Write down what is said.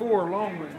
four long ones.